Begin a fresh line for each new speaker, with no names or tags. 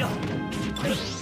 よ。